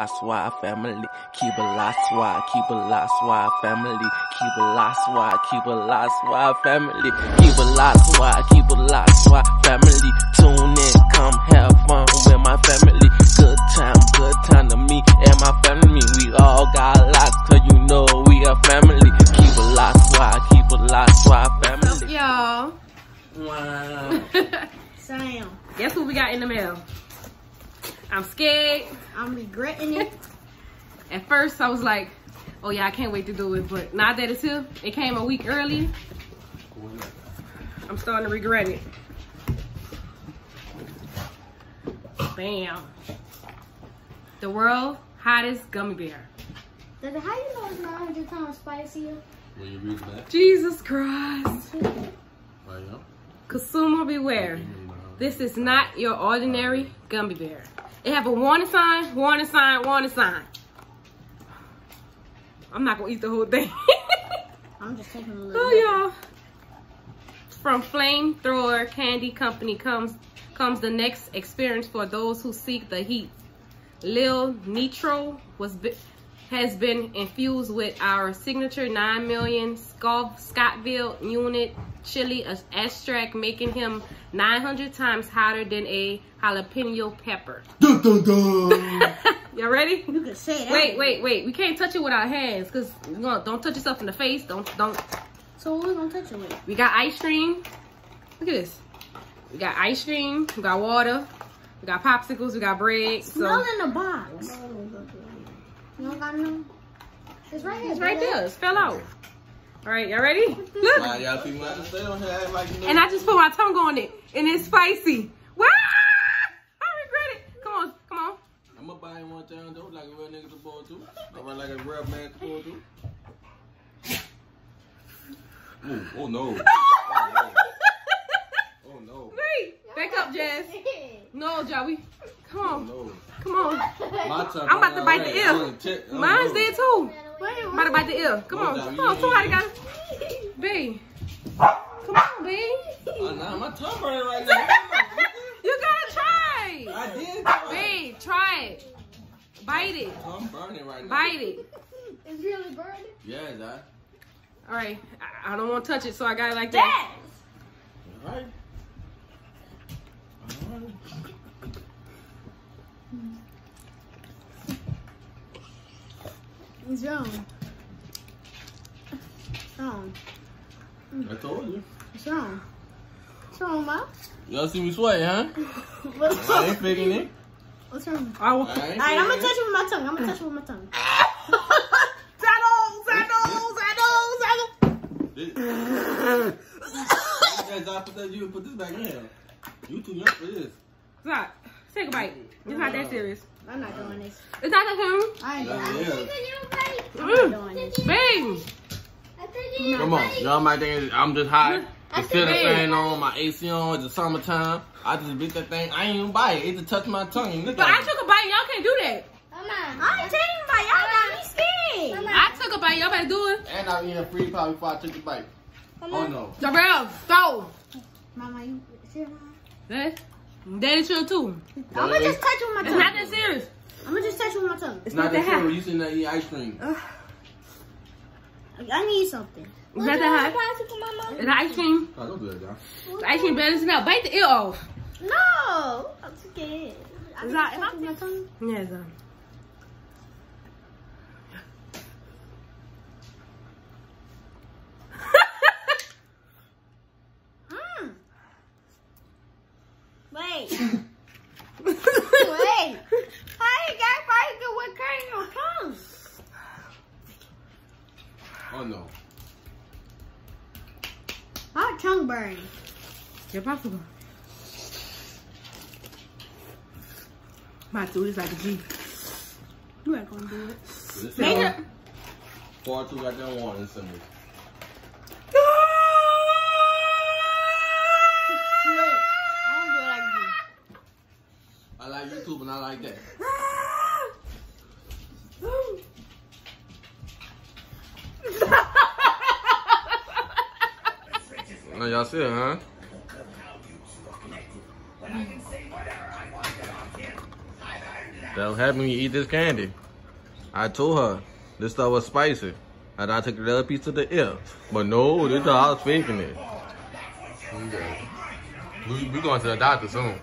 I swear family, keep a lot swag, keep a lot swag family, keep a lot swag, keep a lot swag family, KevaLoc Squad, keep a lot swag family. Tune in, come have fun with my family. Good time, good time to me and my family. We all got lots, cause you know we a family. Keep a lot swag, keep a lot swag family. Y'all, Wow. Sam, guess what we got in the mail? I'm scared. I'm regretting it. At first, I was like, oh yeah, I can't wait to do it. But now that it's here, it came a week early. I'm starting to regret it. Bam. The world hottest gummy bear. Dada, how you know it's 900 times spicier? When you read that, Jesus Christ. Consumer beware. This is not your ordinary gummy bear. It have a warning sign, warning sign, warning sign. I'm not gonna eat the whole thing. I'm just taking a little. oh y'all. From Flamethrower Candy Company comes comes the next experience for those who seek the heat. Lil Nitro was has been infused with our signature 9 million Scov- Scoville unit chili extract, making him 900 times hotter than a jalapeno pepper. Dun dun dun. Y'all ready? You can say that. Wait, wait, wait. We can't touch it with our hands because don't touch yourself in the face. Don't, don't. So what we gonna touch it with? We got ice cream. Look at this. We got ice cream. We got water. We got popsicles. We got bread. Smell So in the box. You don't got no? It's right here. it's right there. It fell out. All right, y'all ready? Nah, Look. y'all people have to stay on here acting like you know. And I just put my tongue on it, and it's spicy. Wow! I regret it. Come on, come on. I'm gonna buy him one time though, like a real nigga supposed to. I run like a real man supposed to. Ooh, oh no. Oh no. Oh no. Wait, back up, Jazz. No, Joey. Come Oh on, no. Come on. I'm about to uh, bite the already. ear. I'm gonna check- Mine's no. there too. Wait, I'm about to bite the ear. Come on, come on. you- Somebody got it. B. Come on, B. Oh, nah, my tongue burning right now. You gotta try. I did. try. Babe, try it. Bite it. I'm burning right now. Bite it. It's really burning. Yeah, that. All right. I, I don't want to touch it, so I got it like that. Alright. It's wrong. It's wrong. I told you. It's wrong. What's wrong, Mom? Y'all see me sweat, huh? What's I ain't faking it. What's wrong? I will. I ain't Alright, I'm gonna touch it with my tongue. I'm gonna touch it with my tongue. Saddle, saddle, saddle, saddle. it. You guys I put that, you put this back in. You too young for this. Stop. Take a bite. It's not that serious. I'm not doing this. It's not that I ain't doing Yeah, this. I'm not Mm. doing this. Bang. Come on. Y'all might think I'm just hot. The ceiling Hey. fan on, my AC on, it's the summertime. I just bit that thing. I ain't even bite it. It just touched my tongue. And look But I took a bite. Y'all can't do that. I ain't telling you about y'all got me scared. I took a bite. Y'all better do it. And I eat a free pie before I took the bite. Oh no. Jabril, throw. Mama, you see her? That, that is true too. I'm gonna just touch it with my tongue. It's not that serious. I'm gonna just touch it with my tongue. It's Not not that that serious. hot. You sitting there eat ice cream. I need something. It's not that hot. It's ice cream. Oh, don't do that, y'all. Ice cream balance now. Bite the ear off. No, I'm scared. I Is need that- to touch it with my tongue. Yes. Uh, Mm. Wait. Wait. How you got fighting with cutting your tongue? Oh no. My tongue burn. You're possible. My dude is like a G. You ain't gonna do it. This Make is it. far too goddamn warning symbols. Look, I don't do it like you. I like YouTube and I like that. Now y'all see it, huh? That'll happen when you eat this candy. I told her this stuff was spicy. And I took a little piece of the ear. But no, this is how I was faking it. We, we going to the doctor soon.